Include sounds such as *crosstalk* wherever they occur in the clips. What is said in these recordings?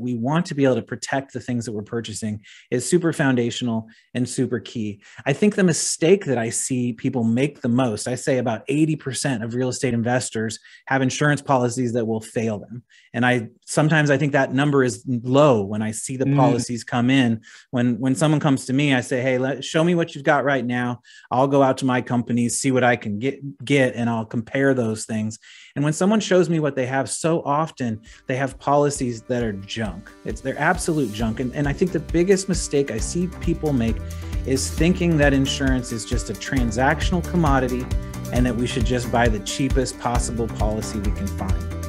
we want to be able to protect the things that we're purchasing is super foundational and super key. I think the mistake that I see people make the most, I say about 80% of real estate investors have insurance policies that will fail them. And I sometimes I think that number is low when I see the mm. policies come in. When when someone comes to me, I say, "Hey, let, show me what you've got right now. I'll go out to my companies, see what I can get get and I'll compare those things." And when someone shows me what they have, so often they have policies that are junk. It's they're absolute junk. And, and I think the biggest mistake I see people make is thinking that insurance is just a transactional commodity and that we should just buy the cheapest possible policy we can find.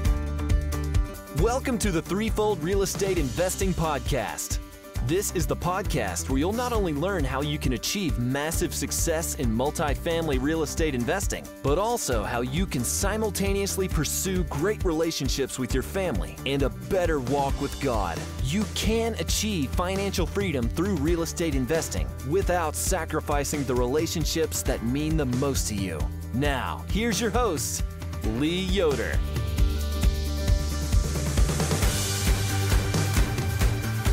Welcome to the Threefold Real Estate Investing Podcast. This is the podcast where you'll not only learn how you can achieve massive success in multifamily real estate investing, but also how you can simultaneously pursue great relationships with your family and a better walk with God. You can achieve financial freedom through real estate investing without sacrificing the relationships that mean the most to you. Now, here's your host, Lee Yoder.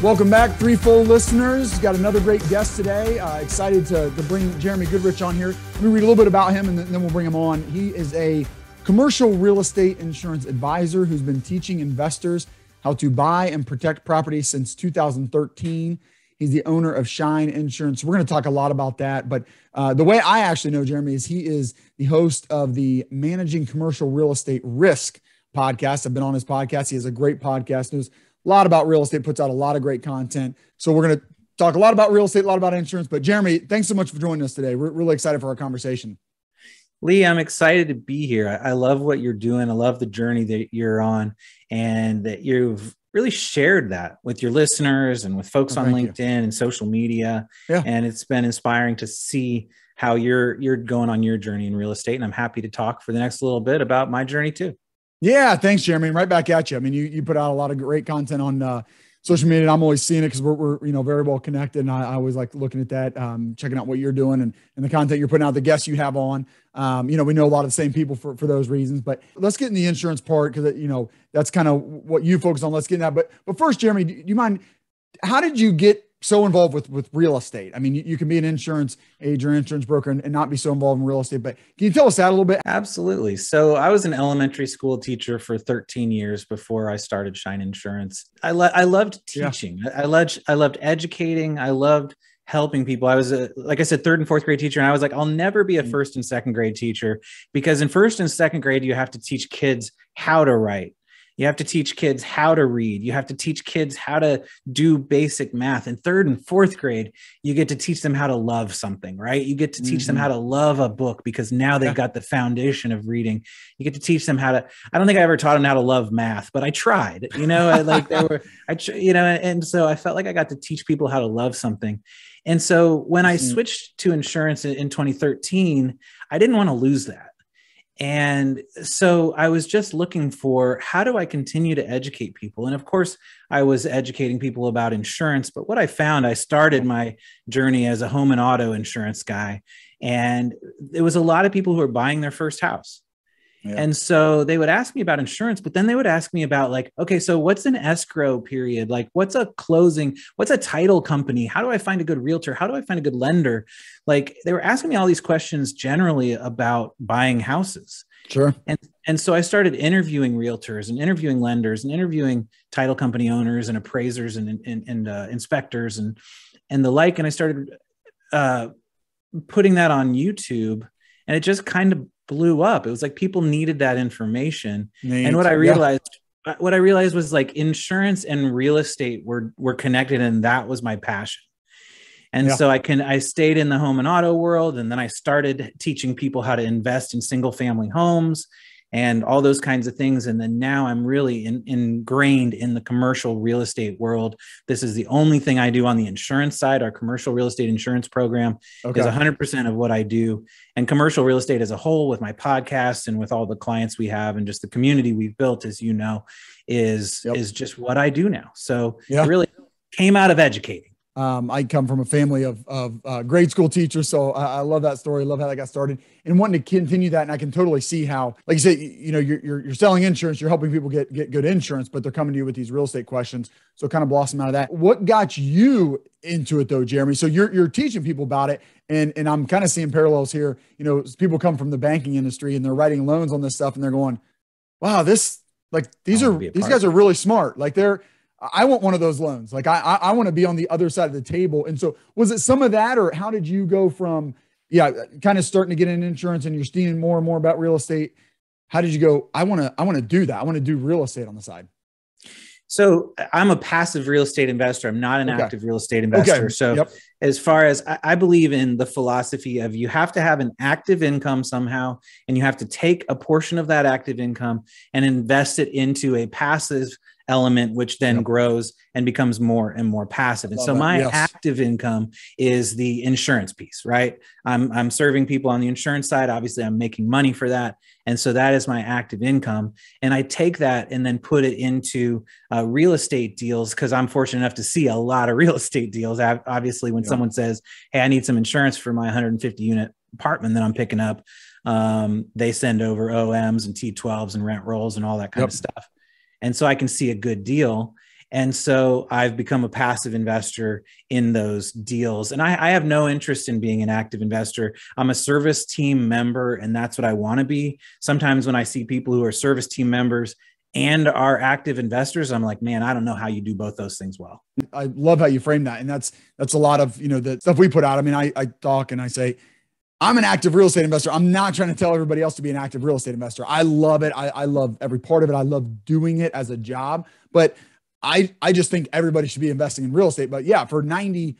Welcome back, Threefold listeners. Got another great guest today. Uh, excited to, to bring Jeremy Goodrich on here. Let me read a little bit about him and then we'll bring him on. He is a commercial real estate insurance advisor who's been teaching investors how to buy and protect property since 2013. He's the owner of Shine Insurance. We're going to talk a lot about that. But uh, the way I actually know Jeremy is he is the host of the Managing Commercial Real Estate Risk podcast. I've been on his podcast. He has a great podcast. Knows a lot about real estate, puts out a lot of great content. So we're going to talk a lot about real estate, a lot about insurance. But Jeremy, thanks so much for joining us today. We're really excited for our conversation. Lee, I'm excited to be here. I love what you're doing. I love the journey that you're on and that you've really shared that with your listeners and with folks oh, on LinkedIn you. and social media. Yeah. And it's been inspiring to see how you're you're going on your journey in real estate. And I'm happy to talk for the next little bit about my journey too. Yeah, thanks, Jeremy. Right back at you. I mean, you you put out a lot of great content on uh, social media, and I'm always seeing it because we're, we're you know very well connected, and I, I always like looking at that, um, checking out what you're doing and, and the content you're putting out, the guests you have on. Um, you know, we know a lot of the same people for for those reasons. But let's get in the insurance part because you know that's kind of what you focus on. Let's get in that. But but first, Jeremy, do you mind? How did you get so involved with with real estate. I mean, you, you can be an insurance agent insurance broker and, and, not be so involved in real estate. But can you tell us that a little bit? Absolutely. So I was an elementary school teacher for 13 years before I started Shine Insurance. I lo- I loved teaching. Yeah. I, loved I loved educating. I loved helping people. I was a, like I said, third and fourth grade teacher. And I was like, I'll never be a mm. first and second grade teacher because in first and second grade, you have to teach kids how to write you have to teach kids how to read. You have to teach kids how to do basic math. In third and fourth grade, you get to teach them how to love something, right? You get to teach mm-hmm. them how to love a book because now they've got the foundation of reading. You get to teach them how to, I don't think I ever taught them how to love math, but I tried, you know, I, like there were, I, you know, and so I felt like I got to teach people how to love something. And so when I mm-hmm. switched to insurance in, in 2013, I didn't want to lose that. And so I was just looking for how do I continue to educate people? And of course, I was educating people about insurance. But what I found, I started my journey as a home and auto insurance guy. And there was a lot of people who were buying their first house. And so they would ask me about insurance, but then they would ask me about like, okay, so what's an escrow period? Like, what's a closing? What's a title company? How do I find a good realtor? How do I find a good lender? Like, they were asking me all these questions generally about buying houses. Sure. And and so I started interviewing realtors and interviewing lenders and interviewing title company owners and appraisers and and, and uh, inspectors and and the like. And I started uh, putting that on YouTube, and it just kind of blew up. It was like people needed that information. and what I realized, yeah. what I realized was like insurance and real estate were were connected, and that was my passion. And yeah. so I can I stayed in the home and auto world, and then I started teaching people how to invest in single family homes and all those kinds of things. And then now I'm really in, ingrained in the commercial real estate world. This is the only thing I do on the insurance side. Our commercial real estate insurance program okay. is 100% of what I do. And commercial real estate as a whole, with my podcast and with all the clients we have and just the community we've built, as you know, is yep. is just what I do now. So yeah. it really came out of educating. Um, I come from a family of, of uh, grade school teachers, so I, I, love that story. I love how that got started, and wanting to continue that. And I can totally see how, like you say, you know, you're, you're, you're selling insurance, you're helping people get get good insurance, but they're coming to you with these real estate questions. So kind of blossom out of that. What got you into it though, Jeremy? So you're you're teaching people about it, and and I'm kind of seeing parallels here. You know, people come from the banking industry and they're writing loans on this stuff, and they're going, "Wow, this like these are these guys are really smart. Like they're." I want one of those loans. Like I, I, I want to be on the other side of the table. And so was it some of that, or how did you go from, yeah, kind of starting to get in insurance and you're seeing more and more about real estate? How did you go? I want to, I want to do that. I want to do real estate on the side. So I'm a passive real estate investor. I'm not an okay. active real estate investor. Okay. So yep. as far as I, I believe in the philosophy of you have to have an active income somehow, and you have to take a portion of that active income and invest it into a passive element, which then yep. grows and becomes more and more passive. And so my yes. active income is the insurance piece, right? I'm, I'm serving people on the insurance side. Obviously, I'm making money for that. And so that is my active income. And I take that and then put it into uh, real estate deals because I'm fortunate enough to see a lot of *laughs* real estate deals. Obviously, when yep. someone says, Hey, I need some insurance for my 150 unit apartment that I'm picking up, um, they send over OMs and T12s and rent rolls and all that kind yep. of stuff and so I can see a good deal. And so I've become a passive investor in those deals. And I, I, have no interest in being an active investor. I'm a service team member, and that's what I want to be. Sometimes when I see people who are service team members and are active investors, I'm like, man, I don't know how you do both those things well. I love how you frame that. And that's that's a lot of you know the stuff we put out. I mean, I, I talk and I say, I'm an active real estate investor. I'm not trying to tell everybody else to be an active real estate investor. I love it. I, I love every part of it. I love doing it as a job. But I, I just think everybody should be investing in real estate. But yeah, for 90,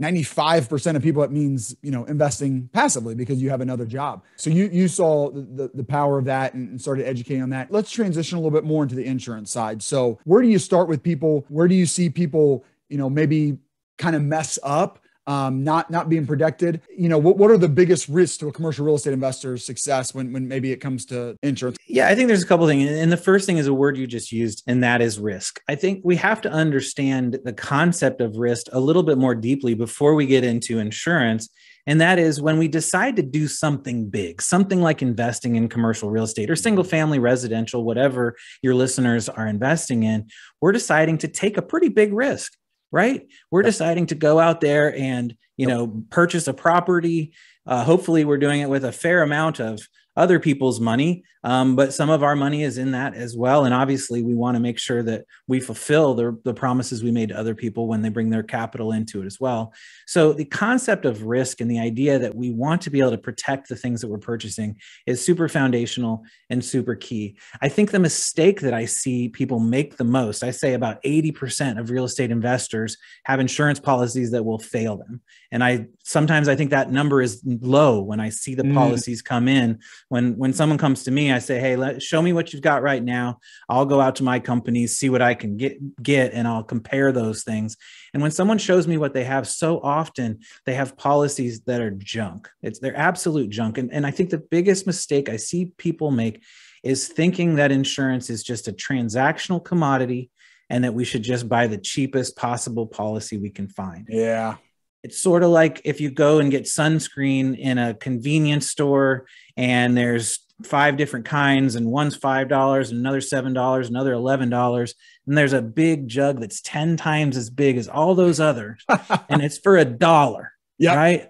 95% of people, it means, you know, investing passively because you have another job. So you, you saw the, the, the power of that and started educating on that. Let's transition a little bit more into the insurance side. So where do you start with people? Where do you see people, you know, maybe kind of mess up um, not not being protected. You know, what, what are the biggest risks to a commercial real estate investor's success when when maybe it comes to insurance? Yeah, I think there's a couple things, and the first thing is a word you just used, and that is risk. I think we have to understand the concept of risk a little bit more deeply before we get into insurance. And that is when we decide to do something big, something like investing in commercial real estate or single family residential, whatever your listeners are investing in, we're deciding to take a pretty big risk right? We're deciding to go out there and, you know, purchase a property. Uh, hopefully, we're doing it with a fair amount of other people's money, um, but some of our money is in that as well. And obviously, we want to make sure that we fulfill the, the promises we made to other people when they bring their capital into it as well. So, the concept of risk and the idea that we want to be able to protect the things that we're purchasing is super foundational and super key. I think the mistake that I see people make the most, I say about 80% of real estate investors have insurance policies that will fail them. And I sometimes I think that number is low when I see the mm. policies come in. When when someone comes to me, I say, "Hey, let, show me what you've got right now. I'll go out to my companies, see what I can get get, and I'll compare those things." And when someone shows me what they have, so often they have policies that are junk. It's they're absolute junk. And and I think the biggest mistake I see people make is thinking that insurance is just a transactional commodity and that we should just buy the cheapest possible policy we can find. Yeah. It's sort of like if you go and get sunscreen in a convenience store and there's five different kinds and one's five dollars and another seven dollars another eleven dollars and there's a big jug that's 10 times as big as all those others *laughs* and it's for a dollar yeah right?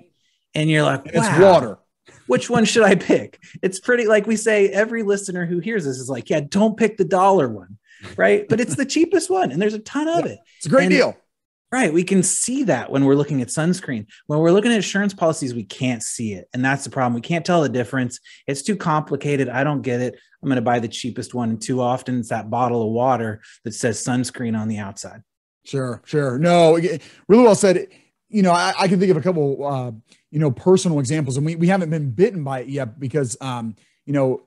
And you're like wow, it's water. which one should i pick? It's pretty like we say every listener who hears this is like yeah don't pick the dollar one right? But it's the *laughs* cheapest one and there's a ton of yeah, it. It's a great and, deal Right. We can see that when we're looking at sunscreen. When we're looking at insurance policies, we can't see it. And that's the problem. We can't tell the difference. It's too complicated. I don't get it. I'm going to buy the cheapest one. And too often it's that bottle of water that says sunscreen on the outside. Sure. Sure. No, really well said. You know, I, I can think of a couple, uh, you know, personal examples, and we, we haven't been bitten by it yet because, um, you know,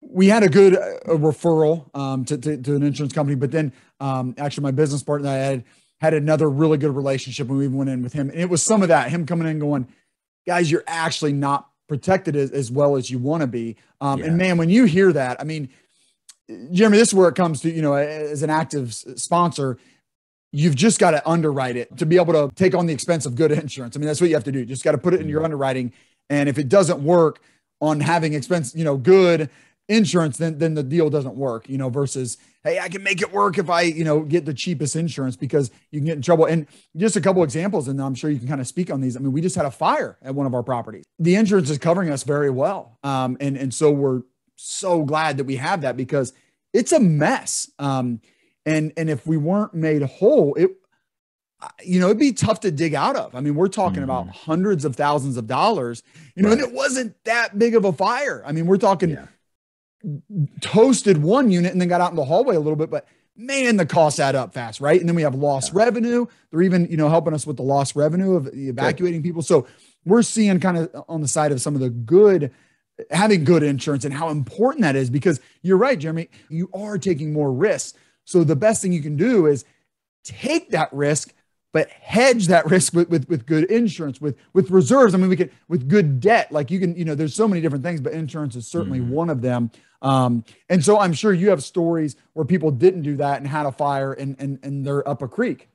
we had a good uh, referral um, to, to, to, an insurance company, but then um, actually my business partner I had had another really good relationship when we went in with him. And it was some of that, him coming in going, guys, you're actually not protected as, as well as you want to be. Um, yeah. And man, when you hear that, I mean, Jeremy, this is where it comes to, you know, as an active sponsor, you've just got to underwrite it to be able to take on the expense of good insurance. I mean, that's what you have to do. You just got to put it in your mm-hmm. underwriting. And if it doesn't work on having expense, you know, good insurance, then then the deal doesn't work, you know, versus, hey, I can make it work if I, you know, get the cheapest insurance because you can get in trouble. And just a couple examples, and I'm sure you can kind of speak on these. I mean, we just had a fire at one of our properties. The insurance is covering us very well. Um, and, and so we're so glad that we have that because it's a mess. Um, and and if we weren't made whole, it you know, it'd be tough to dig out of. I mean, we're talking mm-hmm. about hundreds of thousands of dollars, you know, right. and it wasn't that big of a fire. I mean, we're talking yeah. Toasted one unit and then got out in the hallway a little bit, but man, the costs add up fast, right? And then we have lost yeah. revenue. They're even, you know, helping us with the lost revenue of evacuating good. people. So we're seeing kind of on the side of some of the good having good insurance and how important that is because you're right, Jeremy, you are taking more risks. So the best thing you can do is take that risk, but hedge that risk with, with, with good insurance, with, with reserves. I mean, we can, with good debt, like you can, you know, there's so many different things, but insurance is certainly mm-hmm. one of them. Um, and so I'm sure you have stories where people didn't do that and had a fire and, and, and they're up a creek.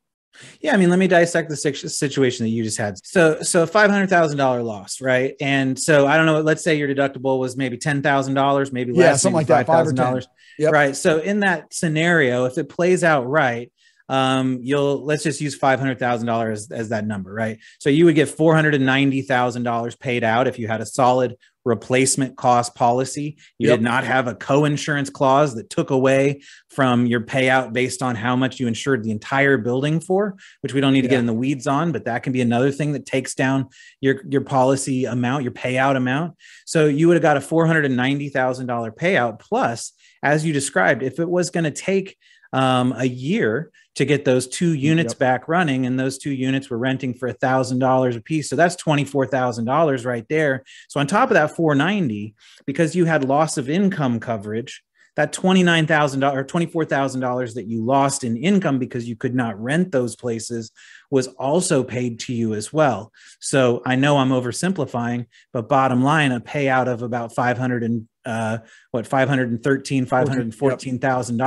Yeah, I mean, let me dissect the situation that you just had. So, so five hundred thousand dollar loss, right? And so I don't know. Let's say your deductible was maybe ten thousand dollars, maybe less, yeah, something like that, five thousand dollars, yep. right? So in that scenario, if it plays out right, um, you'll let's just use five hundred thousand dollars as that number, right? So you would get four hundred and ninety thousand dollars paid out if you had a solid replacement cost policy. You yep. did not have a co-insurance clause that took away from your payout based on how much you insured the entire building for, which we don't need to get in the weeds on, but that can be another thing that takes down your your policy amount, your payout amount. So you would have got a four hundred and ninety thousand dollar payout plus, as you described, if it was going to take um, a year to get those two units yep. back running and those two units were renting for a thousand dollars a piece so that's $24000 right there so on top of that 490 because you had loss of income coverage that $29,000 or $24,000 that you lost in income because you could not rent those places was also paid to you as well. So I know I'm oversimplifying, but bottom line, a payout of about 500 and uh, what 513, 514,000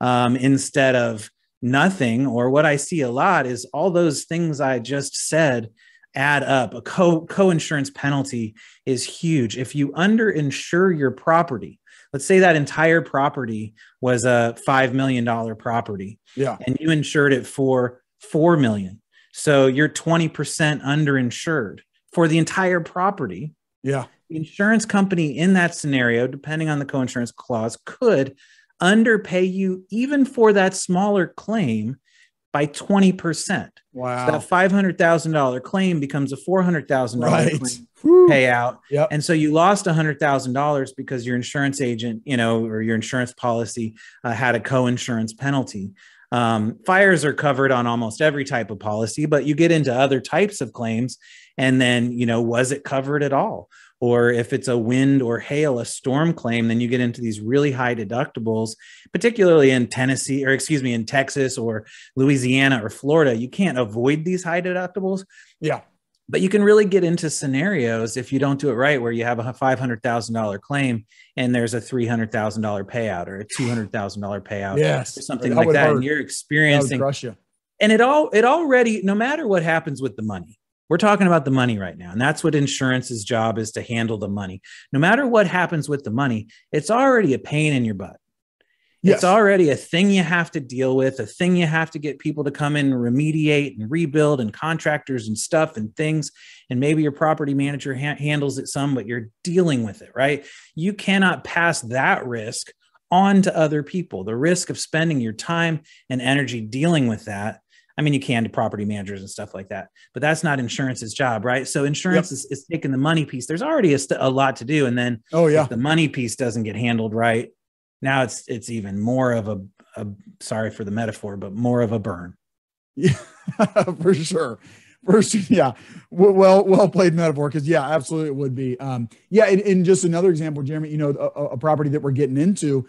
um, instead of nothing. Or what I see a lot is all those things I just said add up. A co co-insurance penalty is huge. If you underinsure your property, let's say that entire property was a five million dollar property, yeah, and you insured it for four million. So you're 20% underinsured for the entire property. Yeah. The insurance company in that scenario, depending on the co-insurance clause, could underpay you even for that smaller claim by 20%. Wow. So that $500,000 claim becomes a $400,000 right. payout. Yep. And so you lost $100,000 because your insurance agent, you know, or your insurance policy uh, had a co-insurance penalty. Um, fires are covered on almost every type of policy, but you get into other types of claims. And then, you know, was it covered at all? or if it's a wind or hail, a storm claim, then you get into these really high deductibles, particularly in Tennessee, or excuse me, in Texas or Louisiana or Florida. You can't avoid these high deductibles. Yeah. But you can really get into scenarios if you don't do it right, where you have a $500,000 claim and there's a $300,000 payout or a $200,000 payout. Yes. Or something that like that. Hurt. And you're experiencing. you. And it all, it already, no matter what happens with the money, we're talking about the money right now. And that's what insurance's job is to handle the money. No matter what happens with the money, it's already a pain in your butt. Yes. It's already a thing you have to deal with, a thing you have to get people to come in and remediate and rebuild, and contractors and stuff and things. And maybe your property manager ha- handles it some, but you're dealing with it, right? You cannot pass that risk on to other people. The risk of spending your time and energy dealing with that I mean, you can to property managers and stuff like that, but that's not insurance's job, right? So insurance yep. is, is taking the money piece. There's already a, st- a lot to do, and then oh yeah, the money piece doesn't get handled right. Now it's it's even more of a, a sorry for the metaphor, but more of a burn. Yeah, *laughs* for sure. First, yeah, well, well played metaphor because yeah, absolutely it would be. Um, yeah, and, and just another example, Jeremy. You know, a, a, property that we're getting into,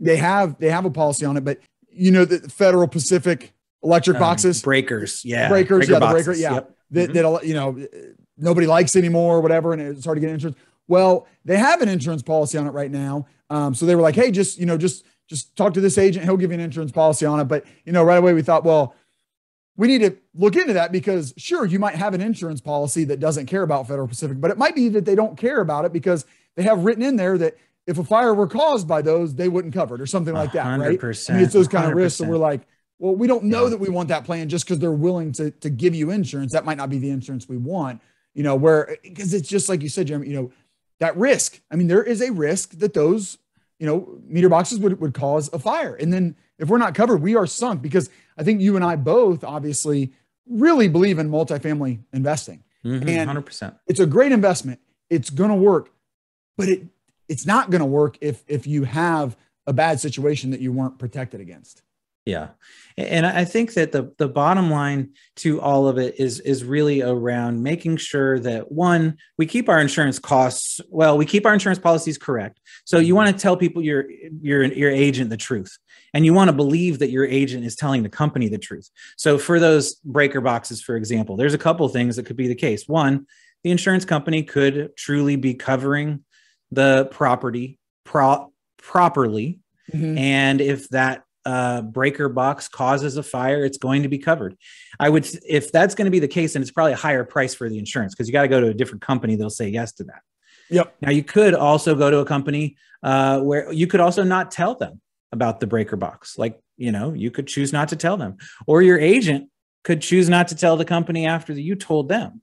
they have they have a policy on it, but you know, the Federal Pacific electric um, boxes, breakers, yeah, breakers, breaker yeah, boxes. the breaker, yeah, yep. that, mm-hmm. that you know nobody likes anymore or whatever, and it's hard to get insurance. Well, they have an insurance policy on it right now, um, so they were like, hey, just you know, just just talk to this agent. He'll give you an insurance policy on it. But, you know, right away we thought, well, we need to look into that because sure, you might have an insurance policy that doesn't care about Federal Pacific, but it might be that they don't care about it because they have written in there that if a fire were caused by those, they wouldn't cover it or something like that, right? I mean, it's those kind 100%. of risks. So we're like, well, we don't know yeah. that we want that plan just because they're willing to, to give you insurance. That might not be the insurance we want, you know, where, because it's just like you said, Jeremy, you know, that risk. I mean, there is a risk that those, you know, meter boxes would, would cause a fire. And then if we're not covered, we are sunk because I think you and I both obviously really believe in multifamily investing. Mm-hmm, and 100%. It's a great investment. It's going to work, but it it's not going to work if if you have a bad situation that you weren't protected against. Yeah. And I think that the the bottom line to all of it is is really around making sure that one, we keep our insurance costs, well, we keep our insurance policies correct. So you want to tell people your your your agent the truth. And you want to believe that your agent is telling the company the truth. So for those breaker boxes, for example, there's a couple things that could be the case. One, the insurance company could truly be covering the property pro- properly. Mm-hmm. And if that uh, breaker box causes a fire, it's going to be covered. I would, if that's going to be the case, then it's probably a higher price for the insurance because you got to go to a different company. They'll say yes to that. Yep. Now you could also go to a company uh, where you could also not tell them about the breaker box. Like, you know, you could choose not to tell them, or your agent could choose not to tell the company after you told them.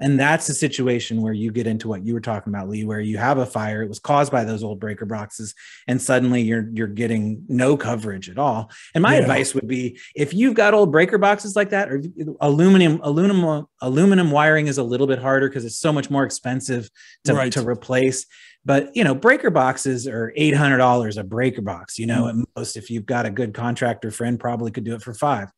And that's the situation where you get into what you were talking about, Lee, where you have a fire. It was caused by those old breaker boxes, and suddenly you're you're getting no coverage at all. And my yeah. advice would be, if you've got old breaker boxes like that, or aluminum aluminum aluminum wiring is a little bit harder because it's so much more expensive to, right. to replace. But you know, breaker boxes are eight hundred dollars a breaker box. You know, mm-hmm. at most, if you've got a good contractor friend, probably could do it for five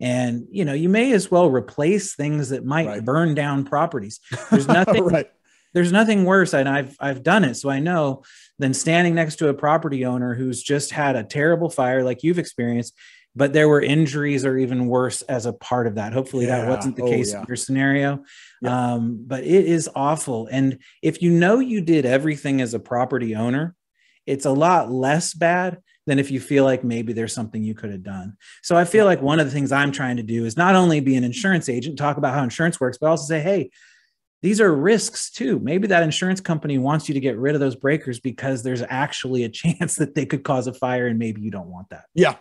and you know you may as well replace things that might right. burn down properties *laughs* there's nothing right. there's nothing worse and i've i've done it so i know than standing next to a property owner who's just had a terrible fire like you've experienced but there were injuries or even worse as a part of that hopefully yeah. that wasn't the oh, case yeah. in your scenario yeah. um, but it is awful and if you know you did everything as a property owner it's a lot less bad than if you feel like maybe there's something you could have done. So I feel like one of the things I'm trying to do is not only be an insurance agent, talk about how insurance works, but also say, hey, these are risks too. Maybe that insurance company wants you to get rid of those breakers because there's actually a *laughs* chance that they could cause a fire and maybe you don't want that. Yeah.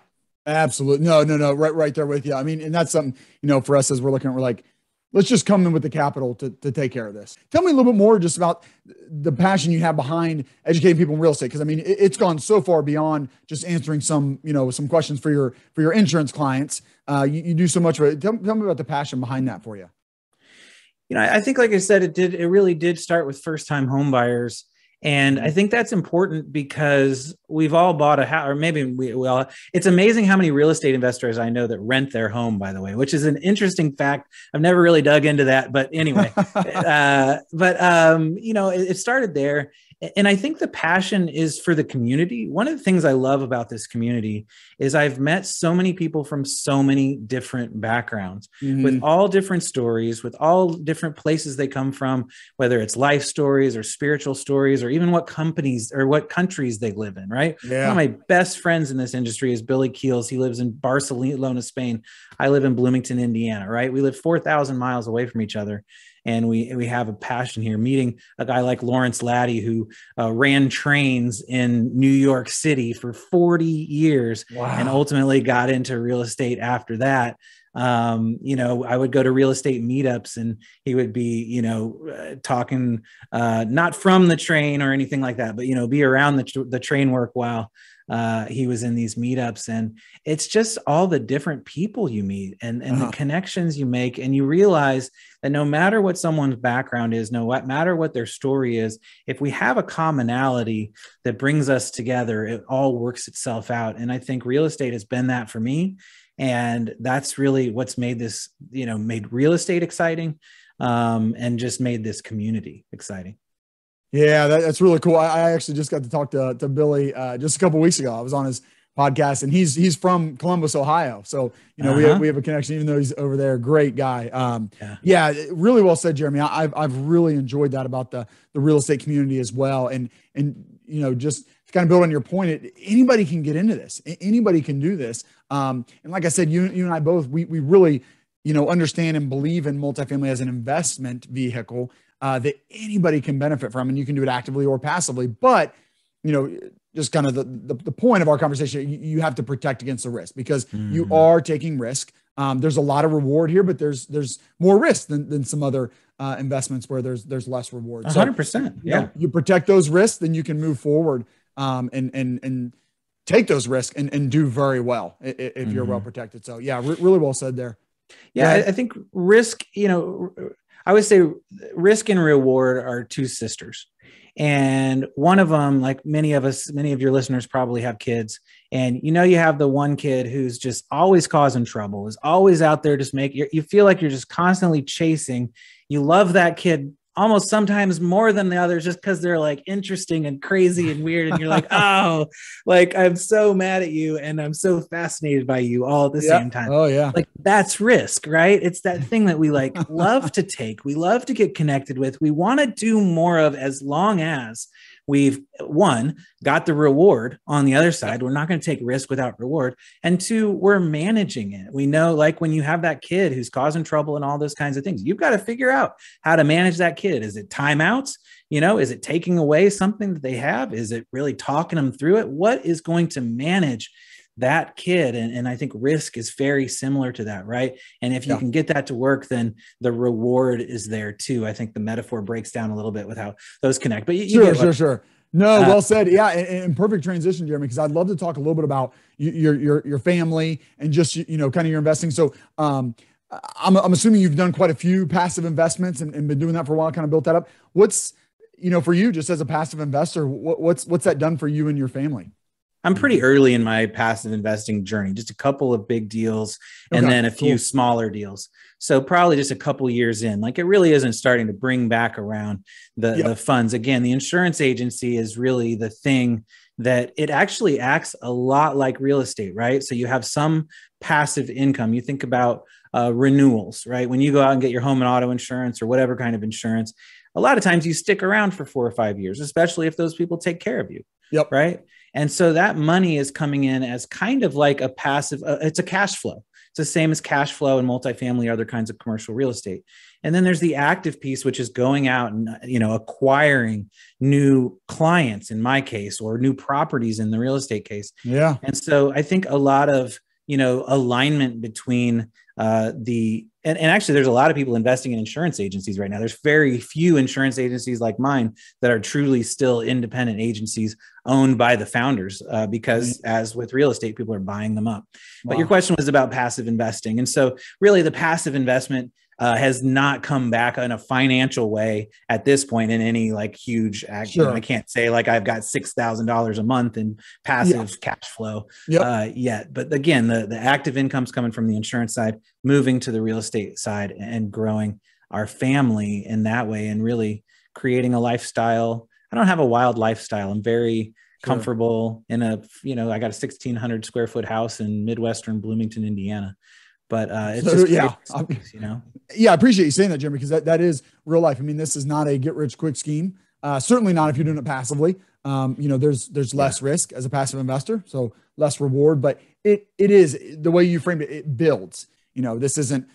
Absolutely. No, no, no. Right, right there with you. I mean, and that's something, you know, for us as we're looking, at, we're like, let's just come in with the capital to, to take care of this. Tell me a little bit more just about the passion you have behind educating people in real estate. Cause I mean, it, has gone so far beyond just answering some, you know, some questions for your, for your insurance clients. Uh, you, you do so much of it. Tell, tell me about the passion behind that for you. You know, I think, like I said, it did, it really did start with first time home buyers and I mm-hmm. think that's important because we've all bought a house, or maybe we well, it's amazing how many real estate investors I know that rent their home, by the way, which is an interesting fact. I've never really dug into that, but anyway, *laughs* uh, but um, you know, it, it started there and I think the passion is for the community. One of the things I love about this community is I've met so many people from so many different backgrounds mm-hmm. with all different stories, with all different places they come from, whether it's life stories or spiritual stories or even what companies or what countries they live in, right? Yeah. One of my best friends in this industry is Billy Keels. He lives in Barcelona, Spain. I live in Bloomington, Indiana, right? We live 4,000 miles away from each other and we we have a passion here. Meeting a guy like Lawrence Laddie who uh, ran trains in New York City for 40 years wow. and ultimately got into real estate after that. Um, you know, I would go to real estate meetups and he would be, you know, uh, talking uh, not from the train or anything like that, but you know, be around the, the train work while uh, he was in these meetups and it's just all the different people you meet and, and uh-huh. the connections you make and you realize that no matter what someone's background is no matter what their story is if we have a commonality that brings us together it all works itself out and i think real estate has been that for me and that's really what's made this you know made real estate exciting um, and just made this community exciting yeah, that, that's really cool. I, I, actually just got to talk to, to Billy uh, just a couple weeks ago. I was on his podcast and he's he's from Columbus, Ohio. So, you know, uh-huh. we, have, we have a connection, even though he's over there. Great guy. Um, yeah. yeah. really well said, Jeremy. I, have I've really enjoyed that about the, the real estate community as well. And, and, you know, just kind of build on your point, it, anybody can get into this. Anybody can do this. Um, and like I said, you, you and I both, we, we really, you know, understand and believe in multifamily as an investment vehicle uh, that anybody can benefit from. And you can do it actively or passively. But, you know, just kind of the, the, the point of our conversation, you, you, have to protect against the risk because mm-hmm. you are taking risk. Um, there's a lot of reward here, but there's there's more risk than, than some other uh, investments where there's there's less reward. 100%. Yeah. You, know, you protect those risks, then you can move forward um, and and and take those risks and, and do very well if, mm-hmm. you're well protected. So yeah, re- really well said there. Yeah, I, I think risk. You know, I would say risk and reward are two sisters. And one of them, like many of us, many of your listeners probably have kids. And you know, you have the one kid who's just always causing trouble, is always out there just make you feel like you're just constantly chasing. You love that kid almost sometimes more than the others just because they're like interesting and crazy and weird and you're like *laughs* oh like i'm so mad at you and i'm so fascinated by you all at the yep. same time. Oh yeah. Like that's risk right? It's that thing that we *laughs* like love to take we love to get connected with we want to do more of as long as we've one got the reward on the other side. We're not going to take risk without reward. And two we're managing it. We know like when you have that kid who's causing trouble and all those kinds of things you've got to figure out how to manage that kid. Is it timeouts? You know is it taking away something that they have? Is it really talking them through it? What is going to manage that kid and, and i think risk is very similar to that right and if you yeah. can get that to work then the reward is there too i think the metaphor breaks down a little bit with how those connect but you, you sure sure sure no, uh, well said. Yeah, and, and, perfect transition, Jeremy, because I'd love to talk a little bit about your your your family and just you know kind of your investing. So, um, I'm I'm assuming you've done quite a few passive investments and, and been doing that for a while, kind of built that up. What's you know for you just as a passive investor, what, what's what's that done for you and your family? I'm pretty early in my passive investing journey, just a couple of big deals and okay, then a few cool. smaller deals. So probably just a couple years in, like it really isn't starting to bring back around the, yep. the funds. Again, the insurance agency is really the thing that it actually acts a lot like real estate, right? So you have some passive income. You think about uh, renewals, right? When you go out and get your home and auto insurance or whatever kind of insurance, a lot of times you stick around for four or five years, especially if those people take care of you. Yep. Right. And so that money is coming in as kind of like a passive, uh, it's a cash flow. It's the same as cash flow and multifamily, or other kinds of commercial real estate. And then there's the active piece, which is going out and you know acquiring new clients in my case, or new properties in the real estate case. Yeah. And so I think a lot of you know alignment between uh, the and, and actually there's a lot of people investing in insurance agencies right now there's very few insurance agencies like mine that are truly still independent agencies owned by the founders uh, because mm-hmm. as with real estate people are buying them up wow. but your question was about passive investing and so really the passive investment uh, has not come back in a financial way at this point in any like huge action. Sure. I can't say like I've got six thousand dollars a month in passive yeah. cash flow yep. uh, yet. But again, the the active income's coming from the insurance side, moving to the real estate side, and growing our family in that way, and really creating a lifestyle. I don't have a wild lifestyle. I'm very Sure. comfortable in a you know i got a 1600 square foot house in midwestern bloomington indiana but uh, it's so, just yeah, you know. Yeah, I appreciate you saying that, Jim, because that, that is real life. I mean, this is not a get rich quick scheme. Uh, certainly not if you're doing it passively. Um, you know, there's there's less yeah. risk as a passive investor, so less reward. But it it is the way you framed it. It builds. You know, this isn't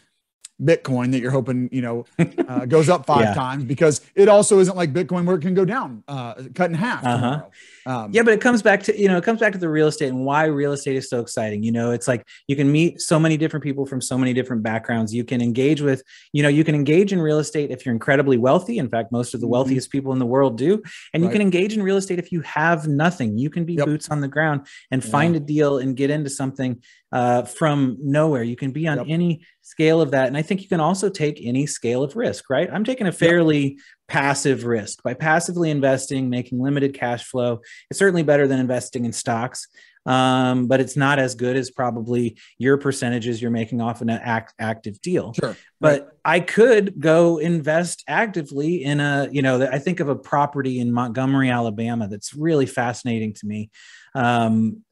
Bitcoin that you're hoping you know *laughs* uh, goes up five yeah. times because it also isn't like Bitcoin where it can go down, uh, cut in half. Uh-huh. Um, yeah, but it comes back to you know it comes back to the real estate and why real estate is so exciting. You know, it's like you can meet so many different people from so many different backgrounds. You can engage with you know you can engage in real estate if you're incredibly wealthy. In fact, most of the mm-hmm. wealthiest people in the world do. And right. you can engage in real estate if you have nothing. You can be yep. boots on the ground and find yeah. a deal and get into something uh, from nowhere. You can be on yep. any scale of that. And I think you can also take any scale of risk, right? I'm taking a fairly yep. Passive risk by passively investing, making limited cash flow. It's certainly better than investing in stocks. Um, but it's not as good as probably your percentages you're making off an act, active deal. Sure. But right. I could go invest actively in a, you know, I think of a property in Montgomery, Alabama that's really fascinating to me. Um,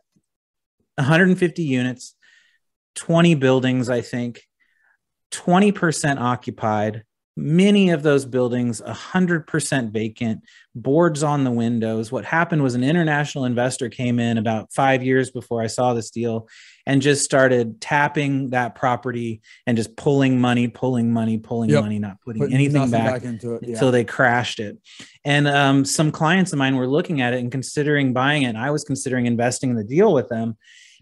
150 units, 20 buildings, I think. 20% occupied, many of those buildings 100% vacant boards on the windows what happened was an international investor came in about five years before i saw this deal and just started tapping that property and just pulling money pulling money pulling yep. money not putting, putting anything back, back, into it yeah. until they crashed it and um, some clients of mine were looking at it and considering buying it and i was considering investing in the deal with them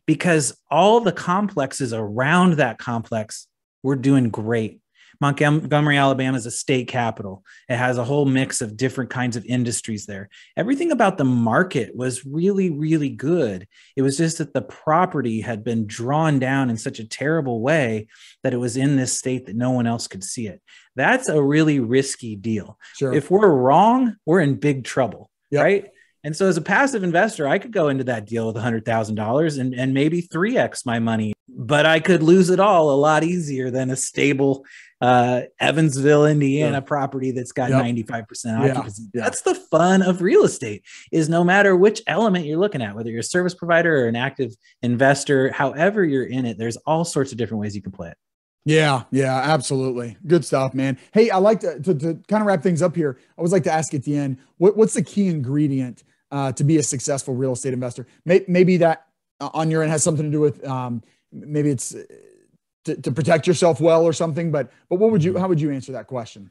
because all the complexes around that complex were doing great Montgomery, Alabama is a state capital. It has a whole mix of different kinds of industries there. Everything about the market was really, really good. It was just that the property had been drawn down in such a terrible way that it was in this state that no one else could see it. That's a really risky deal. Sure. If we're wrong, we're in big trouble, yep. right? And so, as a passive investor, I could go into that deal with $100,000 and, and maybe 3x my money, but I could lose it all a lot easier than a stable uh, Evansville, Indiana yeah. property that's got yep. 95% occupancy. Yeah. That's the fun of real estate is no matter which element you're looking at, whether you're a service provider or an active investor, however you're in it, there's all sorts of different ways you can play it. Yeah, yeah, absolutely. Good stuff, man. Hey, I like to, to, to kind of wrap things up here. I always like to ask at the end, what, what's the key ingredient uh, to be a successful real estate investor? Maybe, maybe that uh, on your end has something to do with um, maybe it's to, to protect yourself well or something. But but what would you how would you answer that question?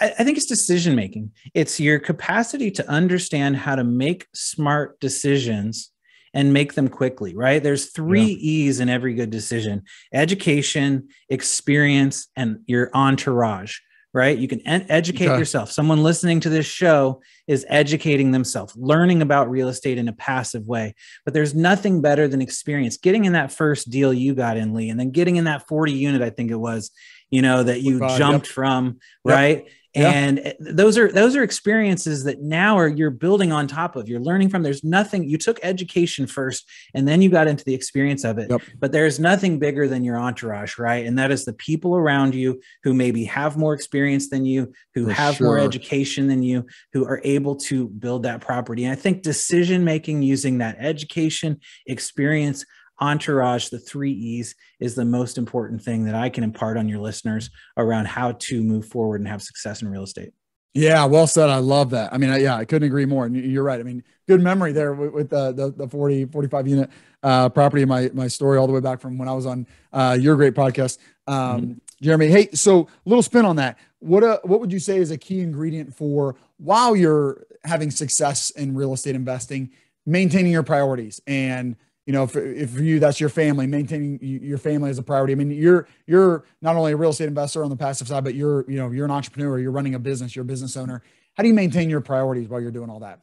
I, I think it's decision making. It's your capacity to understand how to make smart decisions and make them quickly, right? There's three yeah. E's in every good decision education, experience, and your entourage right? You can educate okay. yourself. Someone listening to this show is educating themselves, learning about real estate in a passive way. But there's nothing better than experience. Getting in that first deal you got in, Lee, and then getting in that 40 unit, I think it was, you know, that you jumped yep. from, right? Yep and eh, those are those are experiences that now are you're building on top of. You're learning from there's nothing you took education first and then you got into the experience of it. Yep. but there's nothing bigger than your entourage right? And that is the people around you who maybe have more experience than you who For have sure. more education than you who are able to build that property. And i think decision making using that education experience entourage, the three E's, is the most important thing that I can impart on your listeners around how to move forward and have success in real estate. Yeah, well said. I love that. I mean, yeah, I couldn't agree more. And you're right. I mean, good memory there with, with the, the, the 40, 45 unit uh, property. My, my story all the way back from when I was on uh, your great podcast. Um, mm-hmm. Jeremy, hey, so a little spin on that. What, uh, what would you say is a key ingredient for while you're having success in real estate investing, maintaining your priorities and you know, if, if for you that's your family, maintaining your family as a priority. I mean, you're you're not only a real estate investor on the passive side, but you're you know you're an entrepreneur. You're running a business. You're a business owner. How do you maintain your priorities while you're doing all that?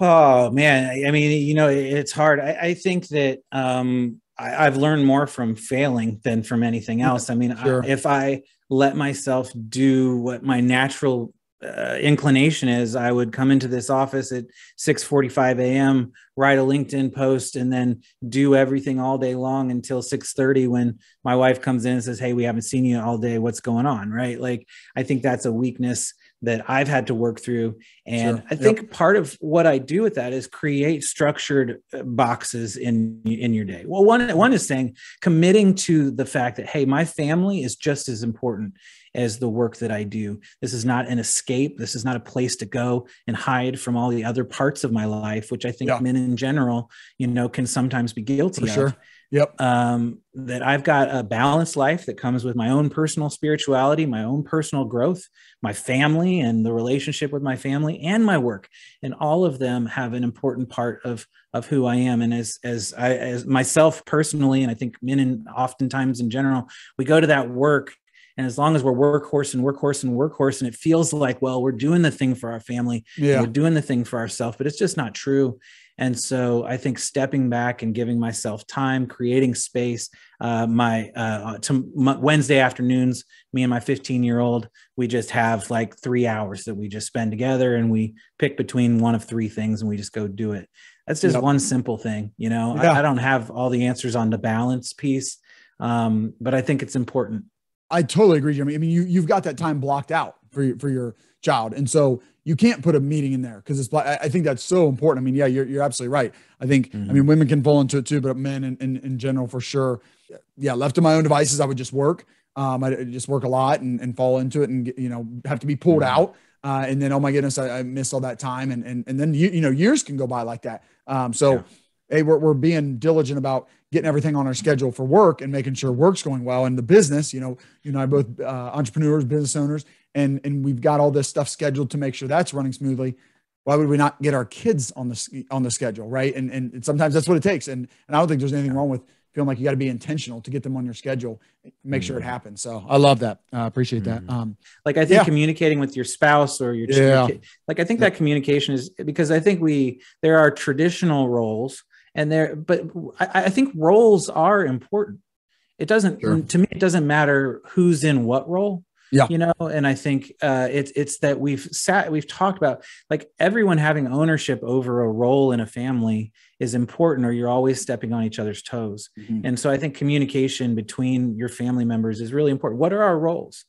Oh man, I mean, you know, it's hard. I, I think that um, I, have learned more from failing than from anything else. I mean, sure. I, if I let myself do what my natural uh, inclination is I would come into this office at 6:45 a.m., write a LinkedIn post, and then do everything all day long until 6:30 when my wife comes in and says, "Hey, we haven't seen you all day. What's going on?" Right? Like I think that's a weakness that I've had to work through, and sure. I think yep. part of what I do with that is create structured uh, boxes in in your day. Well, one one is saying committing to the fact that hey, my family is just as important as the work that I do. This is not an escape. This is not a place to go and hide from all the other parts of my life, which I think yeah. men in general, you know, can sometimes be guilty For of. Sure. Yep. Um, that I've got a balanced life that comes with my own personal spirituality, my own personal growth, my family and the relationship with my family and my work. And all of them have an important part of, of who I am. And as, as I, as myself personally, and I think men and oftentimes in general, we go to that work and as long as we're workhorse and workhorse and workhorse, and it feels like, well, we're doing the thing for our family, yeah. we're doing the thing for ourselves, but it's just not true. And so I think stepping back and giving myself time, creating space. Uh, my, uh, to my Wednesday afternoons, me and my 15 year old, we just have like three hours that we just spend together, and we pick between one of three things, and we just go do it. That's just yep. one simple thing, you know. Yeah. I, I, don't have all the answers on the balance piece, um, but I think it's important. I totally agree, Jeremy. I mean, you you've got that time blocked out for your, for your child, and so you can't put a meeting in there because it's. I think that's so important. I mean, yeah, you're you're absolutely right. I think mm-hmm. I mean women can fall into it too, but men in, in, in general for sure. Yeah, left to my own devices, I would just work. Um, I just work a lot and, and fall into it and, you know, have to be pulled mm-hmm. out. Uh, and then, oh my goodness, I, I missed all that time. And, and, and then, you, you know, years can go by like that. Um, so, yeah. Hey, we're, we're being diligent about getting everything on our schedule for work and making sure work's going well. And the business, you know, you know, I both uh, entrepreneurs, business owners, and and we've got all this stuff scheduled to make sure that's running smoothly. Why would we not get our kids on the on the schedule, right? And and sometimes that's what it takes. And and I don't think there's anything wrong with feeling like you got to be intentional to get them on your schedule, make sure it mm-hmm. happens. So I love that. I uh, appreciate that. Mm-hmm. Um, like I think yeah. communicating with your spouse or your, yeah. Like I think that communication is because I think we there are traditional roles and there, but I, I think roles are important. It doesn't sure. to me. It doesn't matter who's in what role yeah you know and i think uh, it's it's that we've sat we've talked about like everyone having ownership over a role in a family is important or you're always stepping on each other's toes mm-hmm. and so i think communication between your family members is really important what are our roles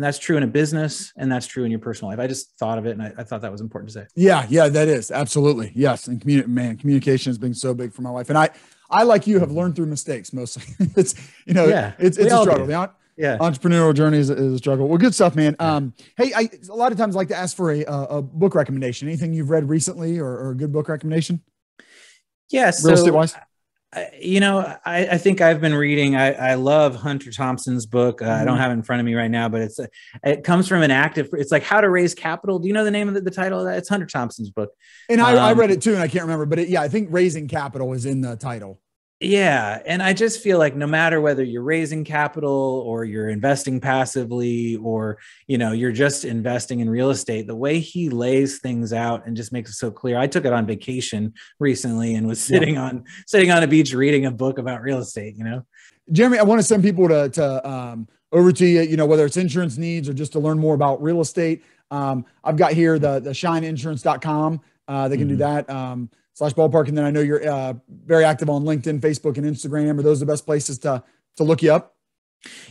and that's true in a business and that's true in your personal life. I just thought of it and i, I thought that was important to say. Yeah yeah that is. Absolutely. Yes and communi- man communication has been so big for my life. And i I like you have learned through mistakes mostly. *laughs* it's you know yeah, it's it's a struggle. The, yeah. entrepreneurial journey is, is, a struggle. Well good stuff man. Um hey i a lot of times I like to ask for a, a book recommendation. Anything you've read recently or, or a good book recommendation? Yeah real estate wise you know, I, I, think I've been reading. I, I love Hunter Thompson's book. Uh, mm-hmm. I don't mm-hmm. have it in front of me right now, but it's a, it comes from an active. It's like How to Raise Capital. Do you know the name of the, the title of that? It's Hunter Thompson's book. And I, um, I read it too, and I can't remember, but it, yeah, I think Raising Capital is in the title. Yeah. And I just feel like no matter whether you're raising capital or you're investing passively or, you know, you're just investing in real estate, the way he lays things out and just makes it so clear. I took it on vacation recently and was *laughs* sitting yeah. on sitting on a beach reading a book about real estate, you know. Jeremy, I want to send people to to um over to you, you know, whether it's insurance needs or just to learn more about real estate. Um, I've got here the the shineinsurance.com. Uh, they can mm-hmm. do that. Um, slash ballpark. And then I know you're uh, very active on LinkedIn, Facebook, and Instagram. Are those the best places to to look you up?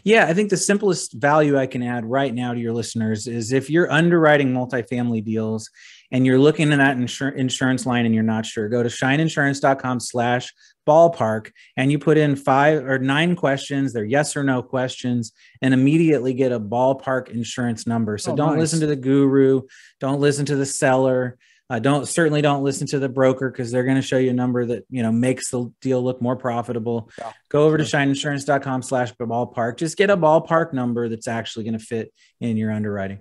Yeah, I think the simplest value I can add right now to your listeners is if you're underwriting multifamily deals and you're looking at that insur- insurance line and you're not sure, go to shineinsurance.com slash ballpark and you put in five or nine questions. They're yes or no questions and immediately get a ballpark insurance number. So oh, don't nice. listen to the guru. Don't listen to the seller. Uh, don't certainly don't listen to the broker because they're going to show you a number that you know makes the deal look more profitable. Yeah. Go over to shineinsurance.com slash ballpark. Just get a ballpark number that's actually going to fit in your underwriting.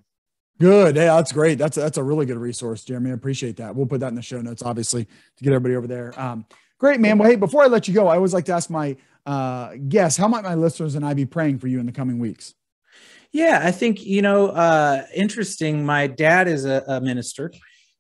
Good. Yeah, that's great. That's a, that's a really good resource, Jeremy. I appreciate that. We'll put that in the show notes, obviously, to get everybody over there. Um, great, man. Well, hey, before I let you go, I always like to ask my uh, guests, how might my listeners and I be praying for you in the coming weeks? Yeah, I think, you know, uh, interesting. My dad is a, a minister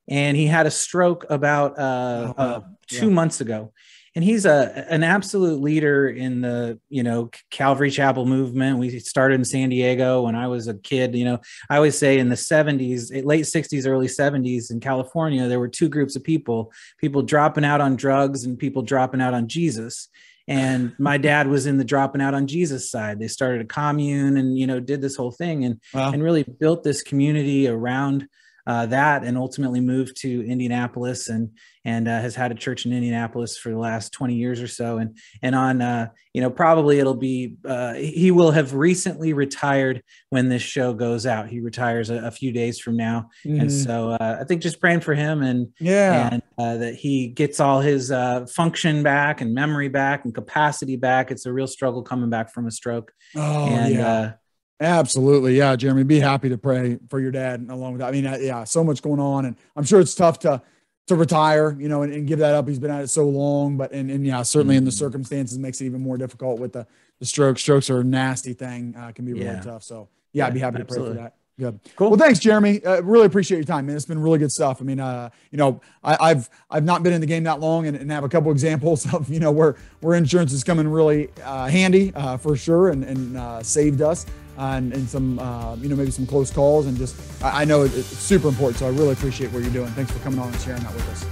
and he had a stroke about uh, oh, uh, two yeah. months ago. And he's a an absolute leader in the you know Calvary Chapel movement. We started in San Diego when I was a kid. You know, I always say in the '70s, late '60s, early '70s in California, there were two groups of people: people dropping out on drugs and people dropping out on Jesus and *laughs* my dad was in the dropping out on jesus side they started a commune and you know did this whole thing and wow. and really built this community around uh, that and ultimately moved to Indianapolis and and uh, has had a church in Indianapolis for the last 20 years or so. And and on uh, you know probably it'll be uh, he will have recently retired when this show goes out. He retires a, a few days from now, mm-hmm. and so uh, I think just praying for him and yeah, and uh, that he gets all his function back and memory back and capacity back. It's a real struggle coming back from a stroke. Oh and, yeah Absolutely. Yeah, Jeremy, be happy to pray for your dad along with that. I mean, yeah, so much going on. And I'm sure it's tough to, to retire, you know, and, and give that up. He's been at it so long, but, and, and yeah, certainly mm-hmm. in the mm-hmm. circumstances makes it even more difficult with the, the strokes. Strokes are a nasty thing, uh, can be really yeah. tough. So yeah, yeah, I'd be happy absolutely. to pray for that. Good. Cool. Well, thanks, Jeremy. Uh, really appreciate your time, man. It's been really good stuff. I mean, uh, you know, I, have I've not been in the game that long, and, and, have a couple examples *laughs* of you know where where insurance is coming really uh, handy uh, for sure, and, and uh, saved us and, and some, uh, you know, maybe some close calls. And just, I, I know it's super important. So I really appreciate what you're doing. Thanks for coming on and sharing that with us.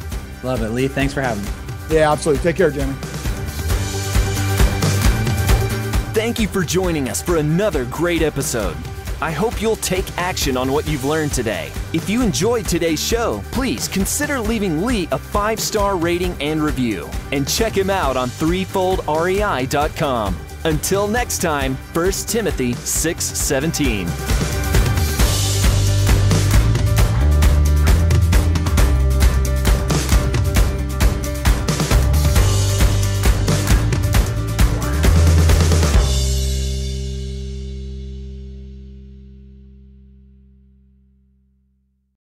Love it. Lee, thanks for having me. Yeah, absolutely. Take care, Jamie. Thank you for joining us for another great episode. I hope you'll take action on what you've learned today. If you enjoyed today's show, please consider leaving Lee a five star rating and review. And check him out on threefoldrei.com. Until next time, 1 Timothy 6:17.